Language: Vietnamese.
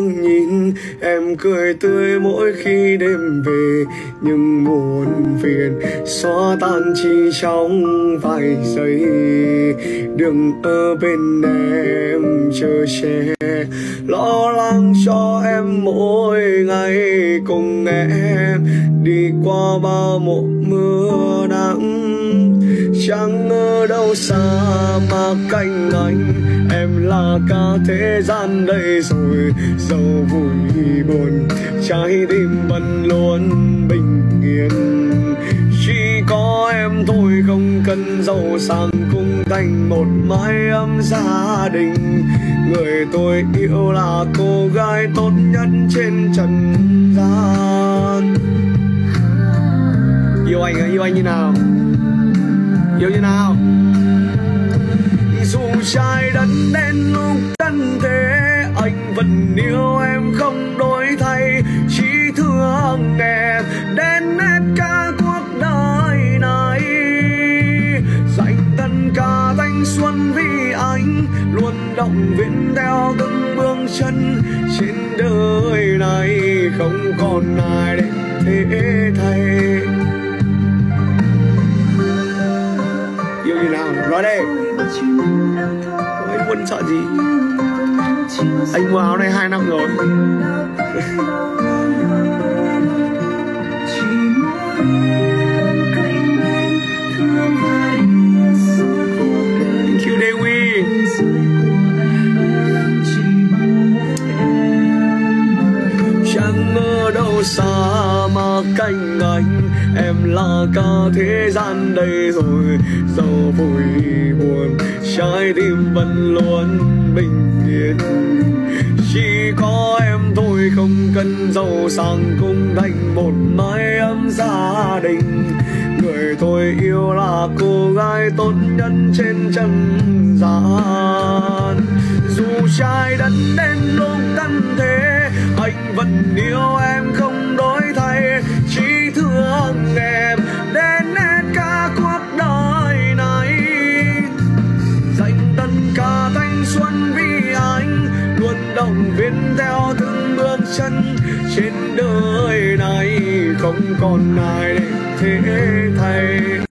nhìn, em cười tươi mỗi khi đêm về. Nhưng muộn phiền, xóa tan chỉ trong vài giây. Đừng ở bên em, chờ che. Lo lắng cho em mỗi ngày cùng em. Đi qua bao một mưa nắng chẳng ở đâu xa mà cạnh anh, em là cả thế gian đây rồi. Dầu vui buồn, trái tim vẫn luôn bình yên. Chỉ có em thôi không cần giàu sang cũng thành một mái ấm gia đình. Người tôi yêu là cô gái tốt nhất trên trần gian. Yêu anh à yêu anh như nào? Yêu như nào. Dù trái đất đen lúc tân thế, anh vẫn yêu em không đổi thay. Chỉ thương em đến hết cả cuộc đời này. Dành tất cả thanh xuân vì anh, luôn động viên theo từng bước chân. Trên đời này không còn ai để thế thay. Yêu như nào? Nói đây. Anh quân sợ gì? Anh mua áo này hai năm rồi. Thank you, Dewi. Chẳng đâu xa mà cạnh anh. Em là cả thế gian đây rồi, Dẫu vui buồn, Trái tim vẫn luôn bình yên. Chỉ có em thôi không cần giàu sang cũng thành một mái ấm gia đình. Người tôi yêu là cô gái tốt nhất trên trần gian. Dù trái đất đến lúc tận thế, Anh vẫn yêu em không Luôn viên theo từng bước chân. Trên đời này không còn ai để thế thay.